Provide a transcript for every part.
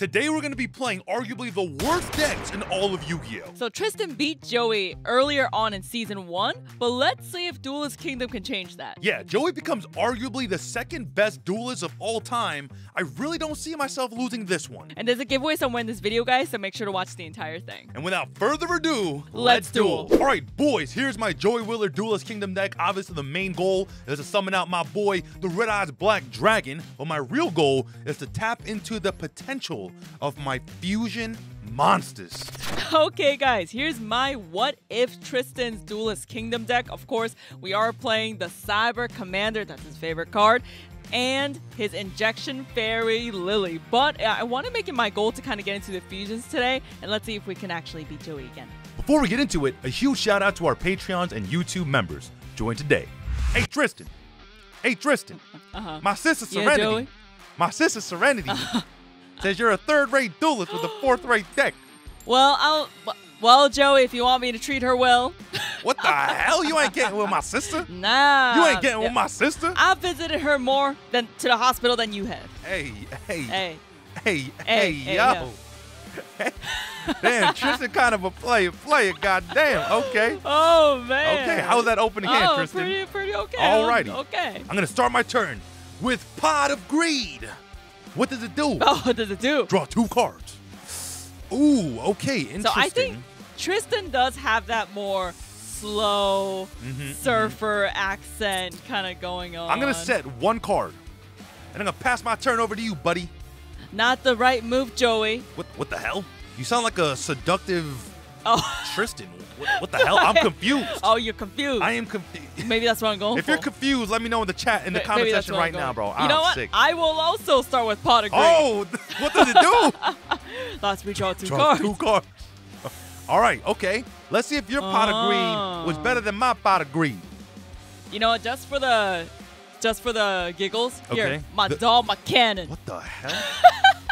Today we're going to be playing arguably the worst decks in all of Yu-Gi-Oh! So Tristan beat Joey earlier on in season one, but let's see if Duelist Kingdom can change that. Yeah, Joey becomes arguably the second best duelist of all time. I really don't see myself losing this one. And there's a giveaway somewhere in this video, guys, so make sure to watch the entire thing. And without further ado, Let's duel. All right, boys, here's my Joey Wheeler Duelist Kingdom deck. Obviously, the main goal is to summon out my boy, the Red Eyes Black Dragon, but my real goal is to tap into the potential of my fusion monsters. Okay, guys, here's my what if Tristan's Duelist Kingdom deck. Of course, we are playing the Cyber Commander, that's his favorite card, and his Injection Fairy Lily. But I want to make it my goal to kind of get into the fusions today, and let's see if we can actually beat Joey again. Before we get into it, a huge shout out to our Patreons and YouTube members. Join today. Hey, Tristan. Hey, Tristan. Uh-huh. My sister Yeah, Serenity. Joey? My sister Serenity says you're a third-rate duelist with a fourth-rate deck. Well, I'll. Well, Joey, if you want me to treat her well, What the hell? You ain't getting with my sister? nah. You ain't getting Yeah. with my sister? I visited her more than to the hospital than you have. Hey, hey, Hey, hey, hey, hey, hey, yo. Damn, Tristan kind of a player, player, goddamn. Okay. oh man. Okay, how's that opening hand, oh, Tristan? pretty, pretty okay. All righty. Okay. I'm gonna start my turn with Pot of Greed. What does it do? Oh, what does it do? Draw two cards. Ooh, okay, interesting. So I think Tristan does have that more slow Mhm, surfer accent kind of going on. I'm gonna set one card, and I'm gonna pass my turn over to you, buddy. Not the right move, Joey. What? What the hell? You sound like a seductive Oh. Tristan. What, what the hell? I'm confused. Oh, you're confused. I am confused. Maybe that's what I'm going If for. you're confused, let me know in the chat in the Ma- comment section right now, bro. You know I'm what? sick. I will also start with pot of green. oh, what does it do? Last we draw two Draw cards. two cards. All right, okay. Let's see if your pot of green was Oh. better than my pot of green. You know? Just for the, just for the giggles. Here, my The- my cannon. What the hell?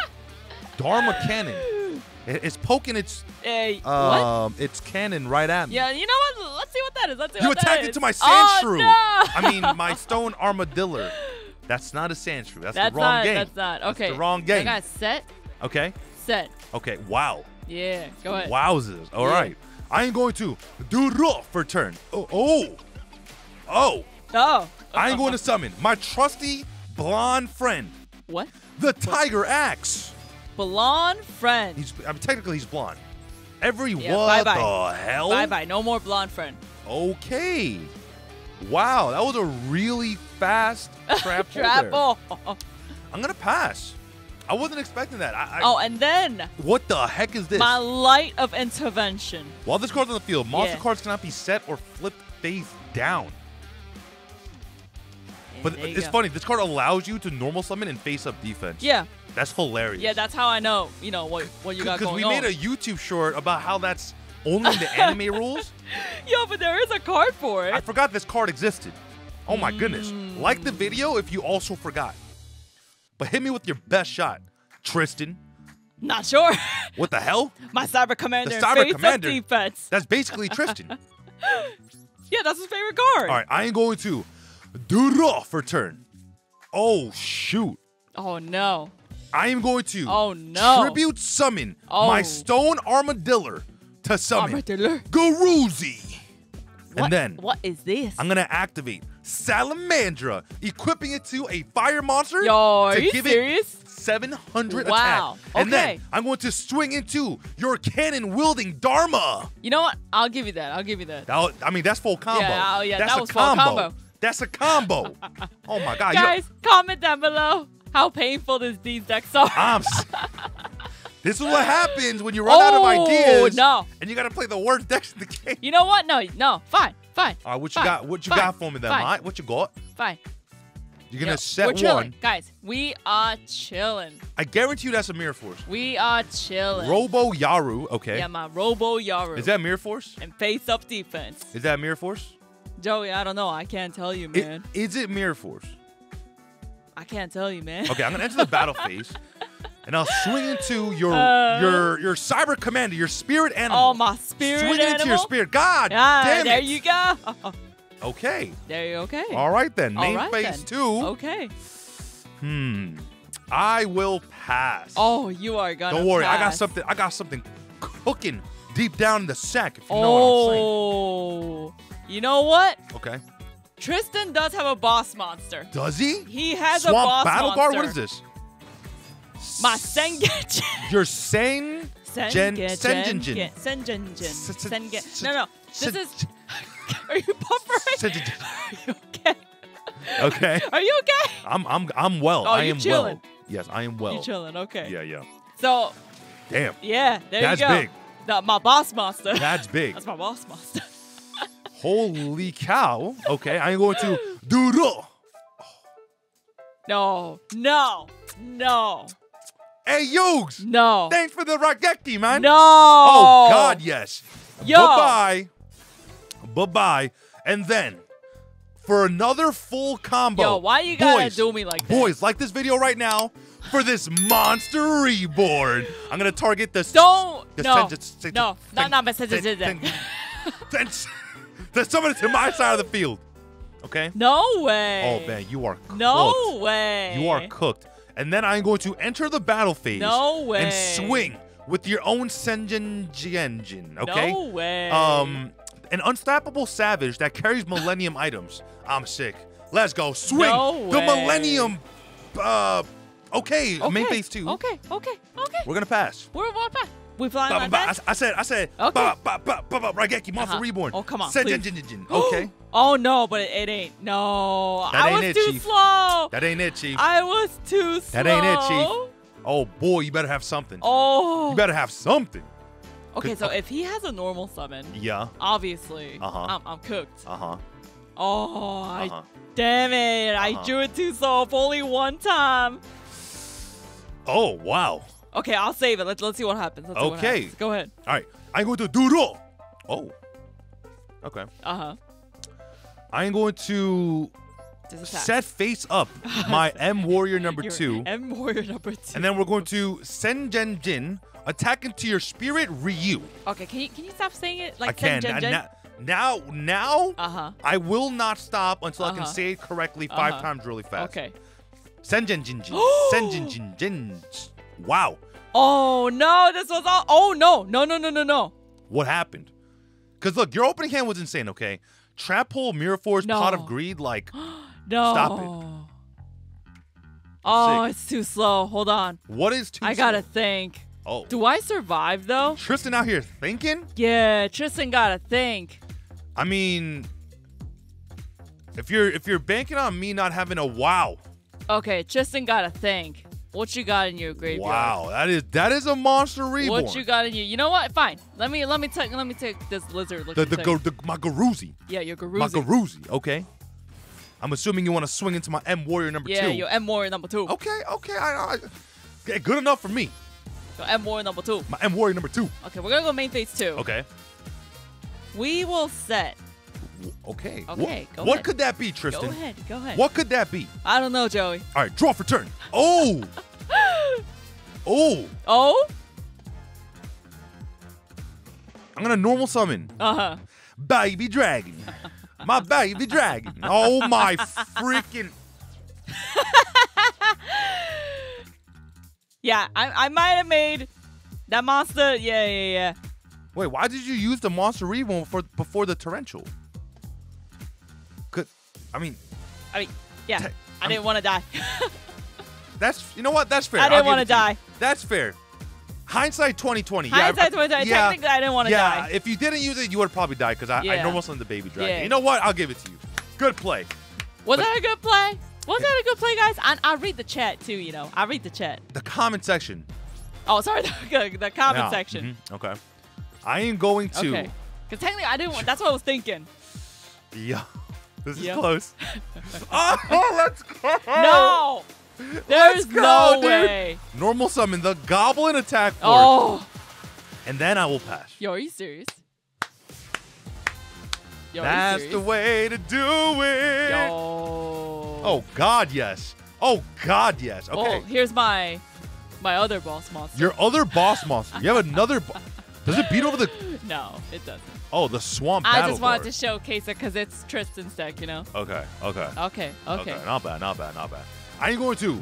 Dharma cannon. It- It's poking its Hey, what? um its cannon right at me. Yeah, you know what? Let's see what that is. Let's see You what that attacked is. into my sand oh, shrew. No! I mean my stone armadillo. That's not a Sandshrew. That's, that's the wrong not. game. That's not. That's Okay. the wrong game. I got set. Okay. Set. Okay. Wow. Yeah. Go ahead. Wowzers. All Yeah. right. I ain't going to do rough for turn. Oh. Oh. Oh. Oh. I ain't going to summon my trusty blonde friend, What? the Tiger Axe. Blonde friend. He's I mean, technically he's blonde. Every Yeah, what bye-bye. the hell? Bye bye. No more blonde friend. Okay. Wow, that was a really fast trap. there. Travel. I'm gonna pass. I wasn't expecting that. I, I, Oh, and then What the heck is this? my light of intervention. While this card's on the field, monster Yeah. cards cannot be set or flipped face down. But it's go. funny. This card allows you to normal summon and face up defense. Yeah. That's hilarious. Yeah. That's how I know. You know what? What you got Because we made a YouTube short about how that's only the anime rules. Yo, but there is a card for it. I forgot this card existed. Oh my goodness. Mm. Like the video if you also forgot. But hit me with your best shot, Tristan. Not sure. What the hell? my cyber commander. The Cyber face Commander. Defense. That's basically Tristan. Yeah, that's his favorite card. All right, I am going to do draw for turn. Oh shoot. Oh no. I am going to Oh, no. tribute summon Oh. my stone armadillo to summon Armadillo. Garuzi. What? And then what is this? I'm gonna activate Salamandra, equipping it to a fire monster Yo, are to you give serious? it 700 Wow, attack. And then okay. I'm going to swing into your cannon wielding Dharma. You know what? I'll give you that. I'll give you that. That, I mean, that's full combo. Yeah, oh, yeah, that's that a was full combo. combo. That's a combo. oh my god, Guys, comment down below how painful this, these decks are. I'm. this is what happens when you run out of Oh, ideas. no. And you gotta play the worst decks in the game. you know what? No, no. Fine, fine. All right, what you fine, got? What you fine, got for me then, fine, Mike? What you got? Fine. You're gonna Yo, set we're chilling. one. Guys, we are chilling. I guarantee you that's a Mirror Force. We are chilling. Robo Yaru. Okay. Yeah, my Robo Yaru. Is that Mirror Force? and face up defense. Is that Mirror Force? Joey, I don't know. I can't tell you, man. Is it Mirror Force? I can't tell you, man. Okay, I'm gonna enter the battle phase, and I'll swing into your Uh. your your cyber commander, your spirit animal. Oh, my spirit Swing animal. into your spirit. God Ah, damn there it. you go. Okay. there you okay. All right then. All Main right phase then. two. Okay. Hmm. I will pass. Oh, you are gonna. Don't worry, I got something. I got something cooking deep down in the sack. If you know what I'm Oh, you know what? Okay. Tristan does have a boss monster. Does he? He has a Swamp boss battle monster. What is this? My Sengen. You're saying Gen- Senjinjin. Senjinjin. S- s- Sengen. No, no. This is. Are you buffering? Are you okay? Okay. Are you okay? I'm I'm I'm well. Oh, I you am chilling. well. Yes, I am well. You chilling? Okay. Yeah, yeah. So Damn. yeah, there That's you go. big. The- my boss monster. That's big. That's my boss monster. Holy cow. Okay, I'm going to doodle. No, no, no, Hey, Yugs. no, Thanks for the Raigeki, man. no. Oh God, yes. Yo. Bye bye. Bye bye. And then for another full combo. Yo, why you gotta boys, do me like that? Boys, like this video right now for this monster reborn. I'm gonna target the. Don't. the no. sen- no. No. sen- No. But sen- sen- sen- sen- sen- sen- Then someone to my side of the field. Okay. No way. Oh man, you are cooked. No way. You are cooked. And then I'm going to enter the battle phase. No way. And swing with your own Senjin engine. Okay. No way. Um, an unstoppable savage that carries Millennium items. I'm sick. Let's go. Swing No the. Millennium. Uh, okay, Okay. main phase two. Okay. Okay. Okay. We're gonna pass. We're what? We flying Ba- like ba- that? I, I said, I said, Okay. ba- ba- ba- ba- ba- Raigeki, Monster Uh-huh. Reborn. Oh, come on, please. engine. Okay. oh no, but it, it ain't. No, That I ain't was it, too Chief. slow. that ain't it, Chief. I was too slow. That ain't it, Chief. oh boy, you better have something. Oh. You better have something. okay, so if he has a normal summon, Yeah. obviously, Uh-huh. I'm, I'm cooked. Uh huh. Oh, Uh I, huh. damn it! I Uh-huh. drew it too slow. If only one time. Oh wow. Okay, I'll save it. Let's let's see what happens. Let's see what Okay. happens. Go ahead. All right. I'm going to doodle. Oh. Okay. Uh huh. I'm going to set face up my M Warrior number Your two, M warrior number two. and then we're going to Senjen Jin attack into your spirit Ryu. okay, can you can you stop saying it like I can Sen Jen now. Now, now Uh huh. I will not stop until I can Uh-huh. say it correctly 5 Uh-huh. times really fast. Okay. Senjen Jin Jin. Senjen Jin Jin. Wow. Oh no, this was all. Oh no, no, no, no, no, no. What happened? Because look, your opening hand was insane. Okay. Trap hole, Mirror Force, Pot of Greed, like No. Stop it. Oh, Sick. it's too slow. Hold on. what is too slow? I gotta think. Oh. Do I survive though? Tristan out here thinking? Yeah, Tristan gotta think. I mean, if you're if you're banking on me not having a wow, Okay, Tristan gotta think. What you got in your graveyard? wow, that is that is a monster reborn. What you got in your? You know what? Fine. Let me let me take let me take this lizard. the the, go, the my Garuzi, yeah, your my Garuzi. Garuzi. Okay. I'm assuming you want to swing into my M Warrior number Yeah, two. your M warrior number two. Okay, okay, I, I okay, good enough for me. Your M warrior number two. My M Warrior number two. Okay, we're gonna go main phase two. Okay. We will set. Okay. Okay, What, what could that be, Tristan? Go ahead. Go ahead. What could that be? I don't know, Joey. All right, draw for turn. Oh. oh. Oh. I'm gonna normal summon. Uh huh. baby dragon. My baby dragon. Oh my freaking. Yeah, I I might have made that monster. Yeah, yeah, yeah. Wait, why did you use the monster reborn for before the torrential? I mean I mean, yeah. I I'm- didn't want to die. that's you know what that's fair. I didn't wanna it you. die. That's fair. Hindsight 2020. Hindsight yeah, I- 2020, Yeah, technically, I didn't wanna yeah, die. if you didn't use it, you would probably die because I, I Yeah. normal summoned the baby dragon. Yeah. You know what? I'll give it to you. Good play. Was But- that a good play? Was that a good play, guys? I, I read the chat too. You know, I read the chat. The comment section. Oh, sorry, the, the comment Yeah, section. mhm, Okay. I am going to. Okay. Because technically, I didn't want. That's what I was thinking. Yeah. This is close. oh, let's go. No, there's go, no dude. way. Normal summon the goblin attack force, Oh, and then I will pass. yo, are you serious? Yo, That's serious? the way to do it. Yo. Oh God, yes. Oh God, yes. Oh, Okay. here's my my other boss monster. Your other boss monster. You have another. Does it beat over the? no, it doesn't. Oh, the swamp I just wanted to showcase it because it's Tristan's deck, you know. Okay. Okay. Okay, okay. Okay. Not bad. Not bad. Not bad. I'm going to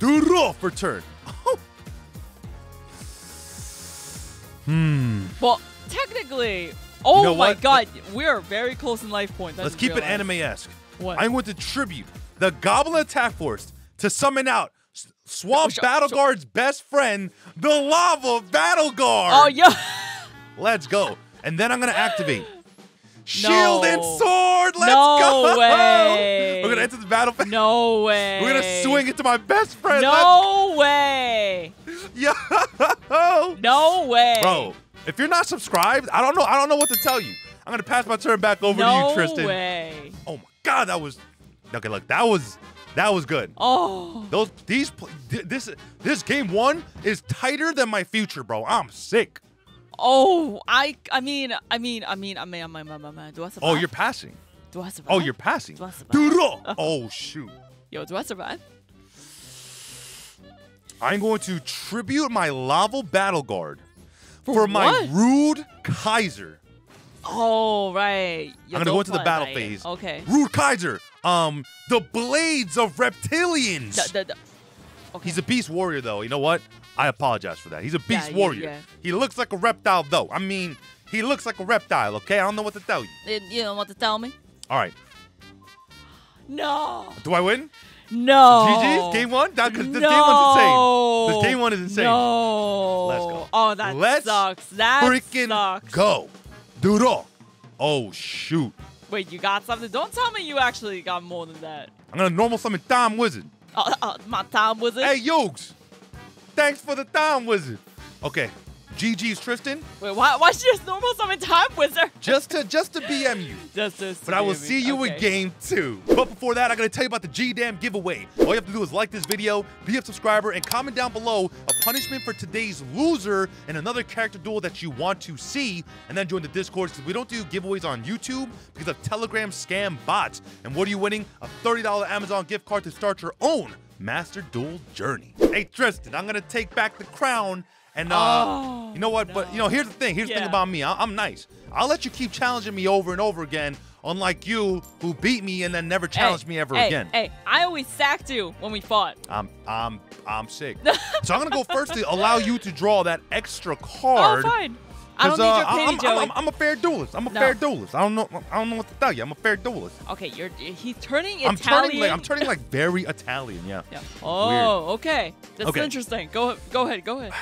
do Draw for turn. hmm. Well, technically, oh know my what? god, we are very close in life points. Let's keep it anime-esque. What? I'm going to tribute the Goblin Attack Force to summon out Swamp Sh- uh, Battle Guard's best friend, the Lava Battle Guard. Oh, yeah. Let's go. And then I'm gonna activate Shield and Sword. Let's No go. way. We're gonna enter the battlefield. No way. We're gonna swing into my best friend. No way. Let's- Yo. No way. Bro, if you're not subscribed, I don't know. I don't know what to tell you. I'm gonna pass my turn back over no to you, Tristan. No way. Oh my God, that was okay. Look, that was that was good. Oh. Those these this this game one is tighter than my future, bro. I'm sick. Oh, I I mean, I mean, I mean, I mean, I mean, I mean, do I survive? Oh, you're passing. Do I survive? Oh, you're passing. Do I survive? Oh. shoot. Yo, do I survive? I'm going to tribute my Lava Battle Guard for, my? Rude Kaiser. Oh, right. Yo, I'm gonna go into the battle phase. Okay. Rude Kaiser. Um, the blades of reptilians. Da- da- da- Okay. He's a beast warrior, though. You know what? I apologize for that. He's a beast yeah, warrior. yeah. He looks like a reptile, though. I mean, he looks like a reptile. Okay, I don't know what to tell you. You know what to tell me? All right, No. do I win? No. GG's game one. That no. this game one's insane. This game one is insane. No. Let's go. Oh, that Let's sucks. That Freaking sucks. go, dude! Oh, oh shoot! Wait, you got something? Don't tell me you actually got more than that. I'm gonna normal summon Time Wizard. Uh, uh, my time Wizard? Hey, Yogs! Thanks for the Time Wizard. Okay, GG's Tristan. Wait, why? Why should just normal summon time wizard? Just to just to BM you. Just this. But I will see you in game two. But before that, I'm gonna tell you about the G-Damn giveaway. All you have to do is like this video, be a subscriber, and comment down below a punishment for today's loser and another character duel that you want to see, and then join the Discord because we don't do giveaways on YouTube because of Telegram scam bots. And what are you winning? A $30 Amazon gift card to start your own Master Duel journey. Hey Tristan, I'm gonna take back the crown. And uh, Oh, you know what? But you know, here's the thing. Here's the thing about me. I- I'm nice. I'll let you keep challenging me over and over again, unlike you who beat me and then never challenged me ever hey, again. Hey, I always sacked you when we fought. I'm I'm I'm sick. so I'm gonna go first to allow you to draw that extra card. Oh, fine. I don't need uh, your pity, I'm, Joey. I'm, I'm a fair duelist. I'm a No. fair duelist. I don't know. I don't know what to tell you. I'm a fair duelist. okay, you're he's turning I'm Italian. turning like I'm turning like very Italian. Yeah. Yeah. Oh, okay. That's Okay. interesting. Go go ahead. Go ahead.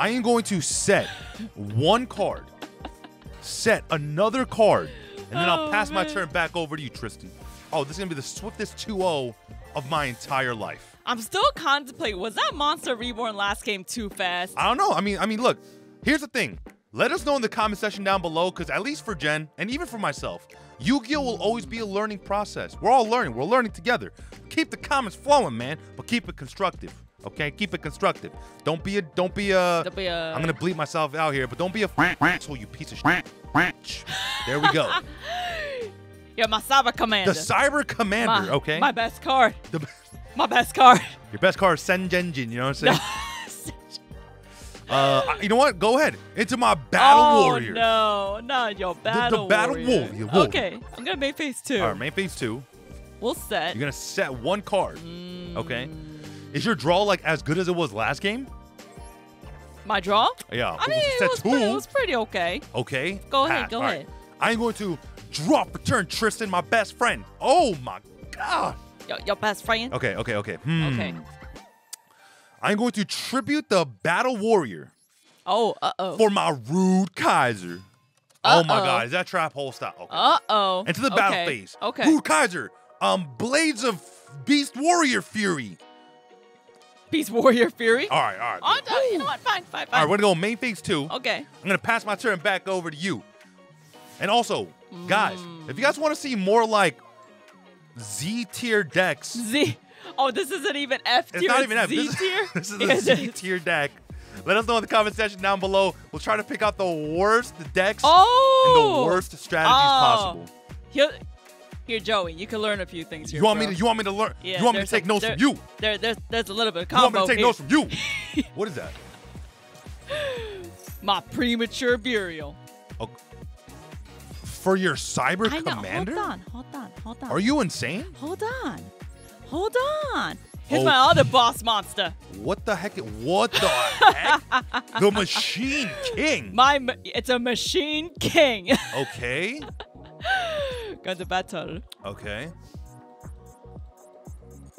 I am going to set one card, set another card, and then I'll Oh, pass my turn back over to you, Tristan. Oh, this is gonna be the swiftest 2-0 of my entire life. I'm still contemplating. Was that Monster Reborn last game too fast? I don't know. I mean, I mean, look. Here's the thing. Let us know in the comment section down below, because at least for Jen and even for myself, Yu-Gi-Oh will always be a learning process. We're all learning. We're learning together. Keep the comments flowing, man, but keep it constructive. Okay, keep it constructive. Don't be a. Don't be a. Don't be a- I'm gonna bleep myself out here, but don't be a. So you piece of shit. There we go. You're my cyber commander. The Cyber Commander. my, okay. My best card. The- My best card. your best card is Senjinjin. You know what I'm saying? Uh, I- you know what? Go ahead into my Battle oh, Warrior. no, not your battle The Battle warrior. Warrior, whoa. Okay, I'm gonna make phase two. All right, main phase two. We'll set. You're gonna set one card. Mm. Okay. Is your draw like as good as it was last game? My draw? Yeah. I mean, it was, pretty, it was pretty okay. okay. Go ahead, Pass. go All right. ahead. I'm going to drop return Tristan, my best friend. Oh my god. Your, your best friend. Okay, okay, okay. Hmm. Okay. I'm going to tribute the Battle Warrior Oh, uh oh. for my rude Kaiser. Oh my god, is that trap hole style? Okay. Uh oh. Into the battle okay. phase. Okay. Rude Kaiser. Um, Blades of Beast Warrior Fury. Beast Warrior Fury. All right, all right. Oh, no, you know what? Fine, fine, fine. All right, we're gonna go main phase two. okay. I'm gonna pass my turn back over to you. And also, guys, if Mm. you guys want to see more like Z tier decks, Z. Oh, this isn't even F tier. it's not even F. Z This, tier. this is Yeah, a it Z is. tier deck. Let us know in the comment section down below. We'll try to pick out the worst decks Oh. and the worst strategies Oh. possible. Here, here, Joey. You can learn a few things here. You want me to? You want me to learn? Yeah, you want me to take notes there- from you? There, there's, there's a little bit of You want me to take here. notes from you? what is that? My premature burial. Oh, for your cyber I know. commander? Hold on, hold on, hold on. Are you insane? Hold on, hold on. Here's Oh. my other boss monster. What the heck? What the heck? The Machine King. My, it's a machine king. Okay. Going to battle. Okay.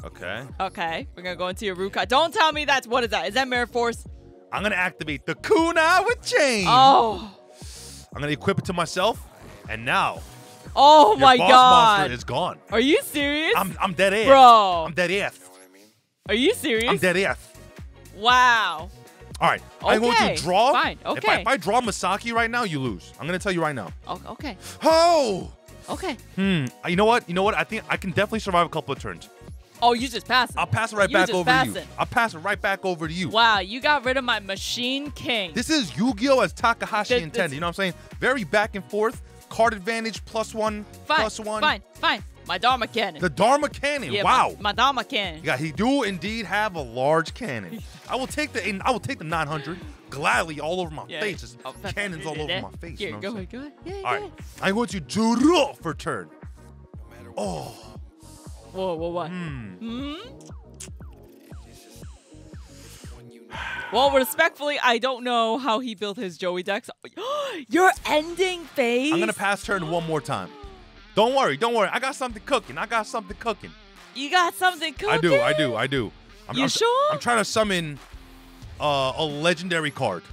Okay. Okay, we're gonna go into your root card. Don't tell me that's what is that? Is that Mirror Force? I'm gonna activate the Kunai with chain. Oh, I'm gonna equip it to myself, and now oh my boss god. monster is gone. Are you serious? I'm I'm dead ass. Bro. I'm dead ass. Are you serious? I'm dead ass. Wow. All right. I'm going Okay, to draw. fine, If I, okay. if I draw Masaki right now, you lose. I'm gonna tell you right now. Okay. Oh. Okay. Hmm. You know what? You know what? I think I can definitely survive a couple of turns. Oh, you just passed. it. I'll pass it right You back over to you. passing. I'll pass it right back over to you. Wow, you got rid of my machine king. This is Yu-Gi-Oh! as Takahashi This- intended. this- You know what I'm saying? Very back and forth. Card advantage plus one, fine, plus one. fine, fine. My Dharma cannon. The Dharma Cannon. yeah, wow. My, my Dharma cannon. Yeah, he do indeed have a large cannon. I will take the I will take the 900 gladly all over my Yeah. face. Just Oh, fa- cannons all over my face. Here, you know go ahead, go ahead. Yeah, saying? All ahead. right, I want you to Juro for turn. Oh, Whoa, whoa, what? hmm. Hmm? Well, respectfully, I don't know how he built his Joey decks. Your ending phase. I'm gonna pass turn one more time. Don't worry, don't worry. I got something cooking. I got something cooking. You got something cooking. I do, I do, I do. I'm, You I'm, sure? I'm trying to summon uh, a legendary card.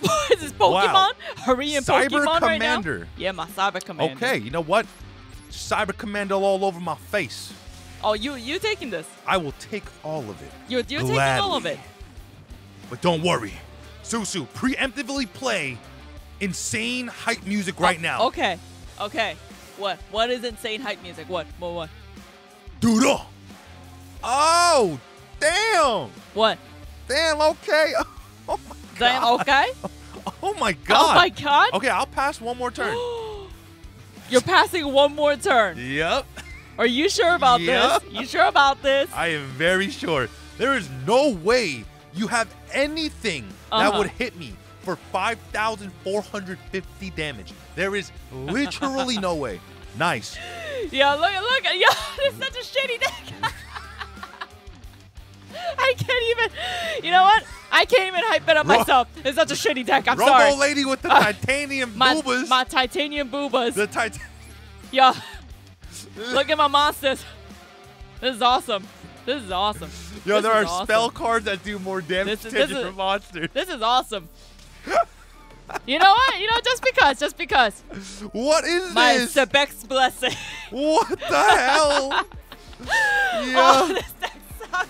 Is this Pokemon? Wow. Hurry and Cyber Pokemon right now? Commander. Yeah, my Cyber Commander. Okay, you know what? Cyber Commando all over my face. Oh, you you taking this? I will take all of it. You're you're taking all of it. But don't worry. Susu, preemptively play insane hype music right Oh, now. Okay. Okay. What? What is insane hype music? What? What? What? Dude. Oh, damn. What? Damn, okay. Oh my god. Damn. Okay. Oh my god. Oh my god. Okay, I'll pass one more turn. You're passing one more turn. yep. Are you sure about Yep. this? You sure about this? I am very sure. There is no way you have anything that Uh-huh. would hit me for 5,450 damage. There is literally no way. Nice. Yeah, look, at look, yeah, this is such a shitty deck. I can't even. You know what? I can't even hype it up Ro- myself. It's such a shitty deck. I'm Robo sorry. lady with the Uh, titanium My, boobas. my titanium boobas. the titan. yeah. Look at my monsters. This is awesome. This is awesome. Yo, This there are awesome. spell cards that do more damage This is- to this different is- monsters. This is awesome. You know what? You know, just because, just because. What is My this? My Sebek's blessing. what the hell? Oh, yeah. this deck sucks.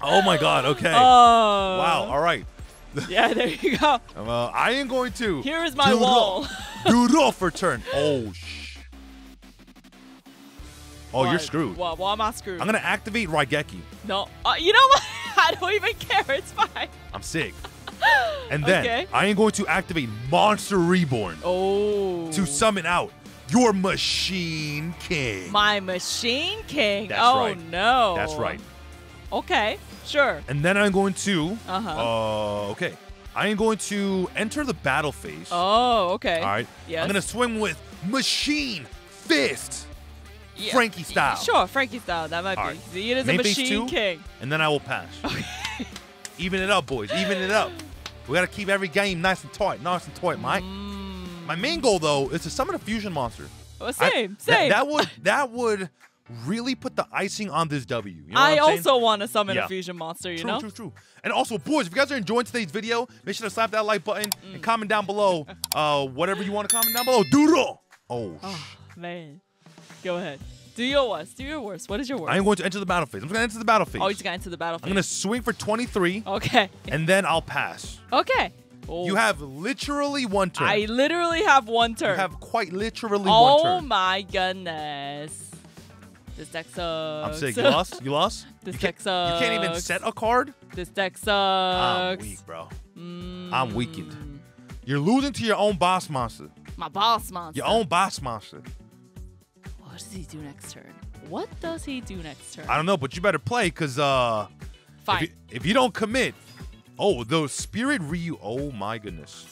Oh my god. Okay. Oh. wow. All right. Yeah, there you go. Uh, I am going to. Here is my do wall. Do roll for turn. Oh sh. Oh, you're What? screwed. What? Why am I screwed? I'm gonna activate Raigeki. No. Uh, you know what? I don't even care. It's fine. I'm sick. And then Okay. I am going to activate Monster Reborn Oh. to summon out your Machine King. My Machine King. That's oh right. no. That's right. Okay. Sure. And then I'm going to. Uh-huh. Uh, okay. I am going to enter the battle phase. Oh, okay. All right. Yes. I'm gonna swim with Machine Fist, Yeah. Frankie style. Sure, Frankie style. That might All be. right. It is Main a Machine two? King. and then I will pass. Even it up, boys. Even it up. We gotta keep every game nice and tight, nice and tight, mate. Mm. My main goal though is to summon a fusion monster. Well, I- same. that- same. That, would that would really put the icing on this W. You know I what I'm saying? also want to summon Yeah. a fusion monster. You True, know. true, true. True. And also, boys, if you guys are enjoying today's video, make sure to slap that like button Mm. and comment down below uh, whatever you want to comment down below. Doodle. Oh, Oh man. Go ahead. Do your worst. Do your worst. What is your worst? I am going to enter the battle phase. I'm going to enter the battle phase. oh, you just got into the battlefield. I'm going to swing for 23, Okay. and then I'll pass. Okay. Oh. You have literally one turn. I literally have one turn. You have quite literally oh one turn. Oh my goodness. This deck sucks. I'm sick. You lost? You lost? This you, deck you can't even set a card? This deck sucks. I'm weak, bro. Mm, I'm weakened. You're losing to your own boss monster. My boss monster. Your own boss monster. What does he do next turn? What does he do next turn? I don't know, but you better play because uh, if you, if you don't commit, oh, the Spirit Ryu. Oh my goodness.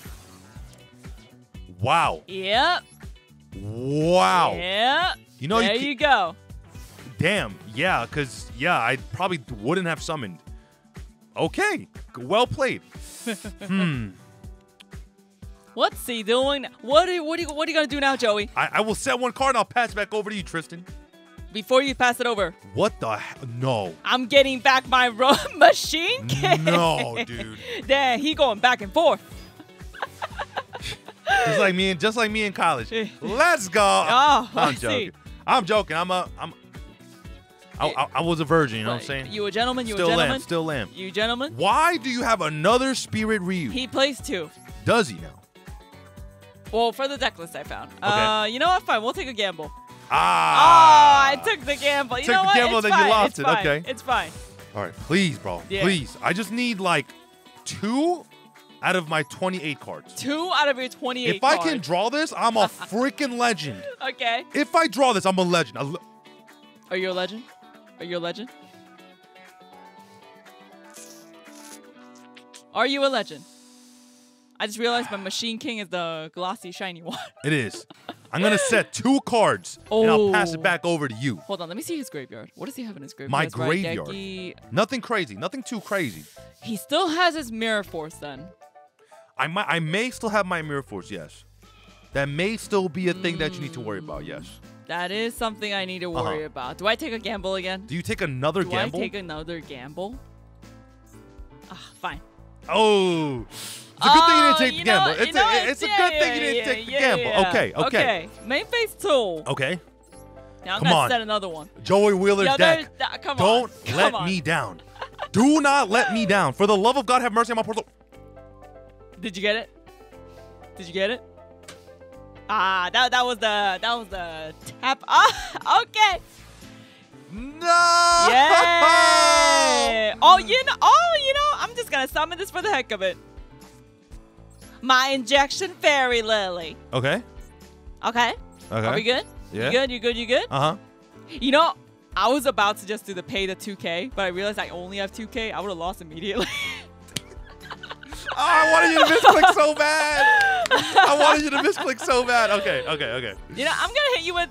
Wow. Yep. Wow. Yep. You know, there you, you, go. damn. Yeah, because, yeah, I probably wouldn't have summoned. Okay. Well played. hmm. What's he doing? What are, what are, you, what are you going to do now, Joey? I, I will set one card and I'll pass it back over to you, Tristan. Before you pass it over, What the hell? No. I'm getting back my ro- machine king. No, dude. Damn, he going back and forth. Just like me and just like me in college. Let's go. Oh, I'm joking. I'm joking. I'm a I'm I, I, I was a virgin, you know what I'm saying? You a gentleman? You still a gentleman? lamb, still lamb. You gentleman? Why do you have another spirit Ryu? He plays two. Does he now? Well, for the deck list I found. Uh, you know what? Fine, we'll take a gamble. Ah. oh, I took the gamble. You Took know the what? gamble, it's then you lost it's it. Fine. Okay. It's fine. All right, please, bro. Yeah. Please. I just need like two out of my 28 cards. Two out of your 28 If I can draw this, I'm a freaking legend. Okay. If I draw this, I'm a legend. A le- Are you a legend? Are you a legend? Are you a legend? I just realized my Machine King is the glossy, shiny one. it is. I'm gonna set two cards and I'll pass it Oh. back over to you. Hold on, let me see his graveyard. What does he have in his graveyard? My graveyard. Nothing crazy. Nothing too crazy. He still has his Mirror Force then. I might, I may still have my mirror force. Yes, that may still be a thing that you need to worry about. Yes. That is something I need to Uh-huh. worry about. Do I take a gamble again? Do you take another Do gamble? I take another gamble? Ah, fine. oh, it's a good thing you didn't Oh, take the gamble. It's a, it's a good thing you didn't take the gamble. Okay, okay, Okay. Main phase two. okay. Now I'm Come gonna on. set another one. Joey Wheeler's Yeah, deck. th- come Don't on. Come let on. me down. Do not let me down. For the love of God, have mercy on my poor soul. Did you get it? Did you get it? Ah, that that was the that was the tap. Ah, okay. No. Yeah. oh, you know. Oh, you know. I'm just gonna summon this for the heck of it. My injection fairy lily. Okay. Okay. Okay. Are we good? Yeah. You good? You good? You good? Uh huh. You know, I was about to just do the pay the 2K, but I realized I only have 2K. I would have lost immediately. Oh, I wanted you to misclick so bad. I wanted you to misclick so bad. Okay. Okay. Okay. you know, I'm gonna hit you with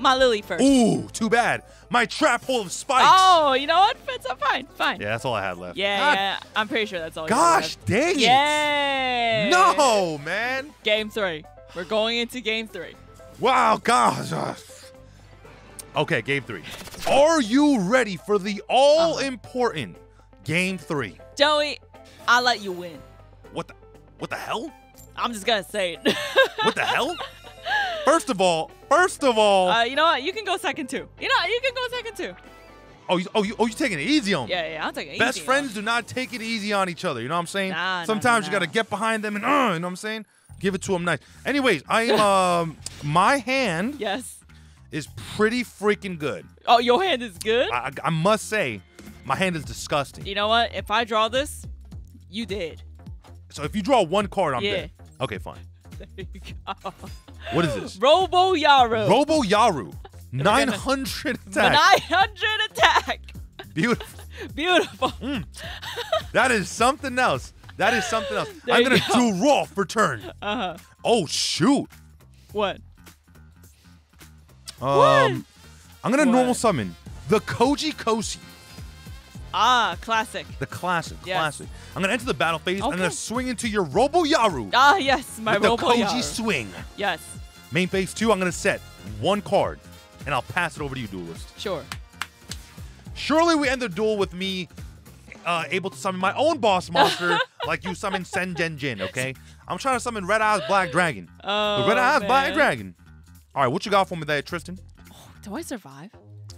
my lily first. Ooh, too bad. My trap full of spikes. Oh, you know what? It's uh, fine, fine. Yeah, that's all I had left. Yeah, God, yeah, I'm pretty sure that's all. Gosh, dang it. Yay! No, man. Game three. We're going into game three. Wow, gosh. Okay, game three. Are you ready for the all important game three? Joey, I'll let you win. What the what the hell? I'm just gonna say it. What the hell? First of all, first of all, uh, you know what? You can go second too. You know, you can go second too. oh, you, oh, you, oh, you taking it easy on me. Yeah, yeah, I'll take it. Best easy, friends do not take it easy on each other. You know what I'm saying? Nah, nah, Sometimes nah, you gotta get behind them and, uh, you know what I'm saying? Give it to them nice. Anyways, I am, um, my hand Yes. is pretty freaking good. Oh, your hand is good. I, I, I must say, my hand is disgusting. you know what? If I draw this, you did. So if you draw one card, I'm Yeah. dead. Okay, fine. There you go. What is this? Robo Yaru. Robo Yaru. 900 attack. 900 attack. Beautiful. Beautiful. That is something else. That is something else. There I'm gonna go. do raw for turn. Uh huh. Oh shoot. What? Um, I'm gonna normal summon the Kojikocy, Ah, classic. the classic, Yes. classic. I'm gonna enter the battle phase. I'm gonna swing into your Robo Yaru Ah, yes, my with the Robo Koji Yaru. swing. Yes, Main phase two. I'm gonna set one card, and I'll pass it over to you, duelist. sure. Surely we end the duel with me uh, able to summon my own boss monster, like you summoned Senjen Jin. Okay, I'm trying to summon Red Eyes Black Dragon. Oh, the Red Eyes Black. Dragon. All right, what you got for me there, Tristan? Do I survive?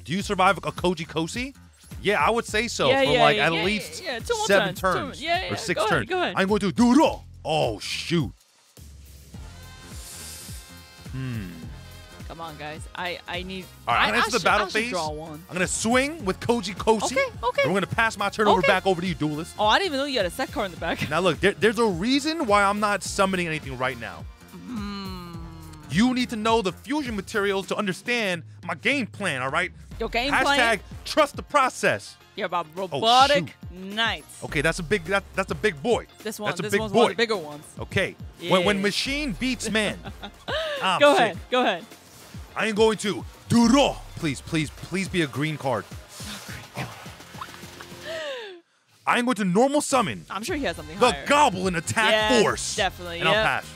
Do you survive a Kojikocy? Yeah, I would say so Yeah, for yeah, like yeah, at least. Seven turns, turns yeah, yeah, or six go ahead, turns. go ahead. I'm going to do it. Oh shoot. Hmm. Come on, guys. I I need. All right, I'm gonna I enter the battle I phase. Draw one. I'm gonna swing with Kojikocy. Okay, okay. We're gonna pass my turn over Okay. back over to you, duelist. Oh, I didn't even know you had a set card in the back. Now look, there, there's a reason why I'm not summoning anything right now. You need to know the fusion materials to understand my game plan. All right. Your game Hashtag plan. trust the process. You're about oh, robotic shoot. knights. Okay, that's a big that, that's a big boy. This one. That's a this big one's boy. one of the bigger ones. Okay. When, when machine beats man, I'm ah, Go sick. ahead. Go ahead. I am going to do Duro please, please, please be a green card. I am going to normal summon I'm sure he has something the higher. Goblin Attack Yeah, Force. definitely, And I'll pass.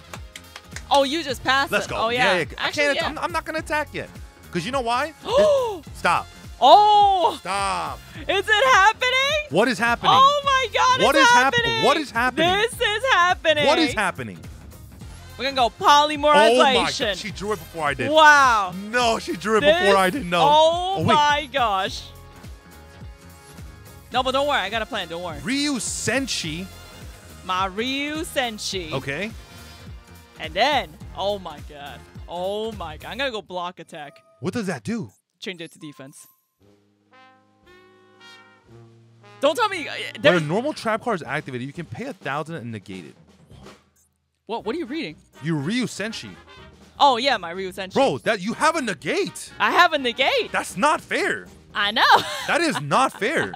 Oh, you just passed Let's go. Oh yeah. I Actually, can't. yeah. I'm, I'm not going to attack yet. Because you know why? Stop. oh, Stop. Is it happening? What is happening? Oh my God! What is hap- happening. what is happening? This is happening. What is happening? We're gonna go Oh my polymerization. god. She drew it before I did. wow. No, she drew it This- before I did. No. Oh, oh, wait. my gosh. No, but don't worry. I got a plan. Don't worry. Ryu Senshi. Mario Senshi. Okay. And then, oh my god. Oh my god. I'm gonna go block attack. What does that do? Change it to defense. Don't tell me. uh, When a normal trap card is activated, you can pay a thousand and negate it. what? What are you reading? You Ryu Senshi. Oh yeah, my Ryu Senshi. Bro, that you have a negate. I have a negate. That's not fair. I know. That is not fair.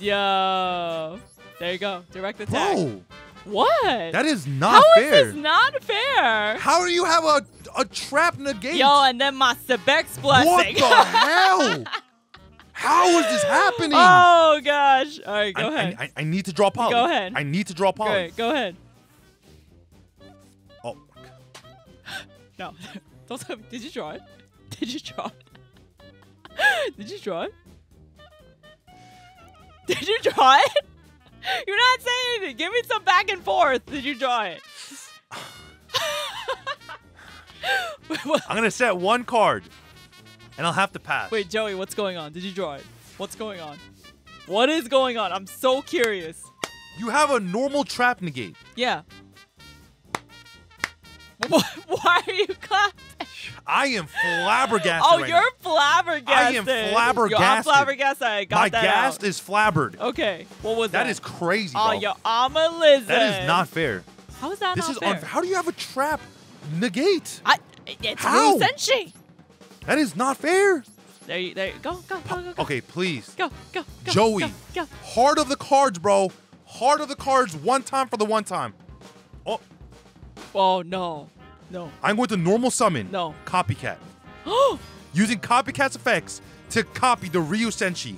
Yo. There you go. Direct attack. Bro, What? that is not How is fair. this not fair? How do you have a, a trap negate? Yo, and then my Sebex what the hell? How is this happening? oh gosh. All right, go I, ahead. I, I, I need to draw poly. Go ahead. I need to draw go poly. ahead. Go ahead. Oh, No. Don't tell me. Did you draw it? Did you draw it? Did you draw it? Did you draw it? You're not saying anything. Give me some back and forth. Did you draw it? I'm gonna set one card, and I'll have to pass. Wait, Joey, what's going on? Did you draw it? What's going on? What is going on? I'm so curious. You have a normal trap negate. Yeah. Wh- Why are you clapping? I am flabbergasted. Oh, right you're now. flabbergasted. I am Yo, I'm flabbergasted. flabbergasted. I got My that ghast out. is flabbered. Okay, what was that? That is crazy, Oh, bro. yo, I'm a lizard. that is not fair. How is that This not is fair? How do you have a trap negate? I, it's How? Senshi. That is not fair. There you, there you go, go, go, go, go, Okay, please. go, go, go, Joey. go, go. Heart of the cards, bro. Heart of the cards, one time for the one time. Oh, Oh no, no. I'm going to normal summon. No. Copycat. Oh, Using Copycat's effects to copy the Ryu Senshi.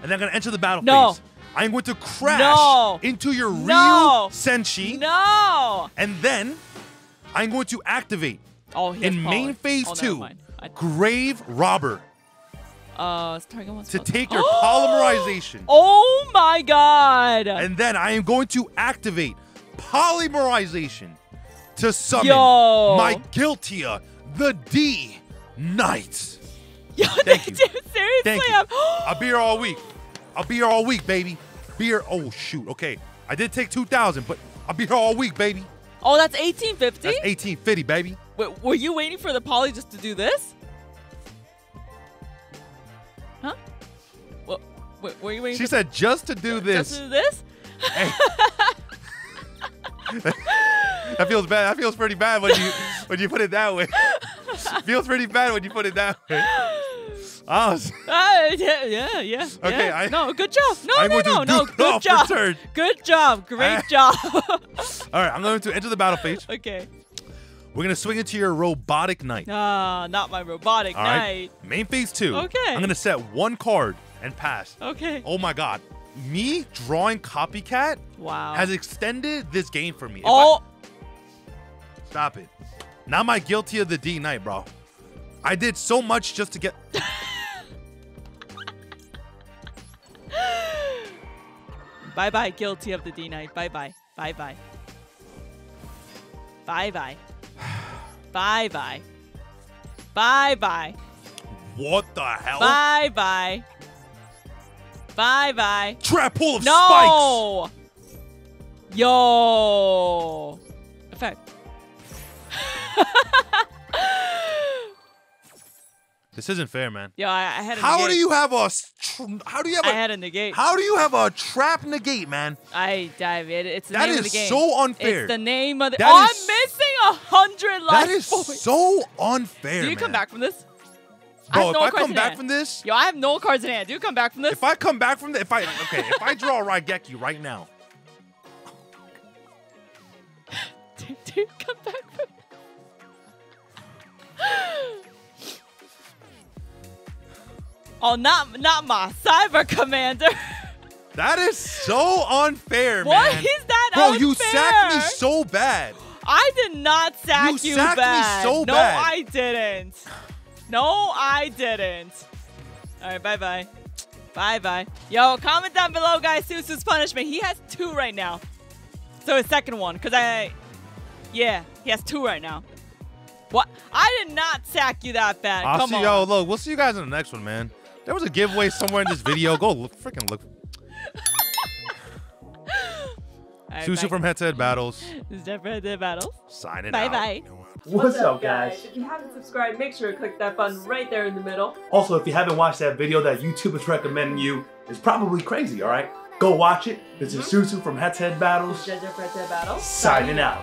And then I'm going to enter the battle No. phase. I'm going to crash No. into your No. Ryu Senshi. no. And then I'm going to activate Oh, in main phase oh, two. Grave Robber uh, to take your polymerization. Oh my god. And then I am going to activate polymerization to summon Yo. my Giltia, the D Knight. Yo, Thank dude, you. seriously, Thank you. I'm- I'll be here all week. I'll be here all week, baby. Be here. Oh shoot. Okay, I did take two thousand, but I'll be here all week, baby. Oh, that's 1850. That's eighteen fifty, baby. Wait, were you waiting for the poly just to do this? Huh? What? Wait, were you waiting? She said just to do just this. to do this? Hey. that feels bad. That feels pretty bad when you when you put it that way. feels pretty bad when you put it that way. Oh. Uh, yeah, yeah, yeah. Okay, yeah. I- no, good job. No, I'm no, no, no. Good job. return. Good job. Great I- job. all right, I'm going to enter the battle phase. okay. We're gonna swing into your robotic knight. Ah, not my robotic All right. knight. Main phase two. Okay. I'm gonna set one card and pass. Okay. Oh my god. Me drawing copycat Wow. has extended this game for me. If oh, I- stop it. Not my guilty of the D night, bro. I did so much just to get. bye bye. Guilty of the D night. Bye bye. Bye bye. Bye bye. Bye bye. Bye bye. What the hell? Bye bye. Bye bye. Trap pool of spikes. No. Yo. Effect. This isn't fair, man. Yo, I, I had a How negate. do you have a? Tr- how do you have I a? had a negate. how do you have a trap negate, man? I dive it. It's the That name of the game. so unfair. It's the name of the. That oh, is- I'm missing a hundred life That is points. so unfair. Do you come back from this? I Bro, have if no I come back from this, Yo, I have no cards in hand. Do you come back from this? if I come back from this, if I okay, if I draw a Raigeki right now, do, do you come back from Oh, not not my cyber commander. That is so unfair, What man. is that Bro, you sacked me so bad. I did not sack You you, sacked me bad. so no, bad. I didn't. No, I didn't. All right, bye bye. Bye bye. Yo, comment down below, guys. Susu's punishment. He has two right now. So his second one, because I. Yeah, he has two right now. What? I did not sack you that bad. I'll Come see on. y'all. Look, we'll see you guys in the next one, man. There was a giveaway somewhere in this video. Go look, freaking look. Right, Susu bye. from Head to Head Battles. This is Deborah the Battles. Signing Bye out. bye. What's up, guys? If you haven't subscribed, make sure to click that button right there in the middle. Also, if you haven't watched that video that YouTube is recommending you, it's probably crazy, alright? Go watch it. This is mm-hmm. Susu from Head to Head Battles, the Battles. signing out.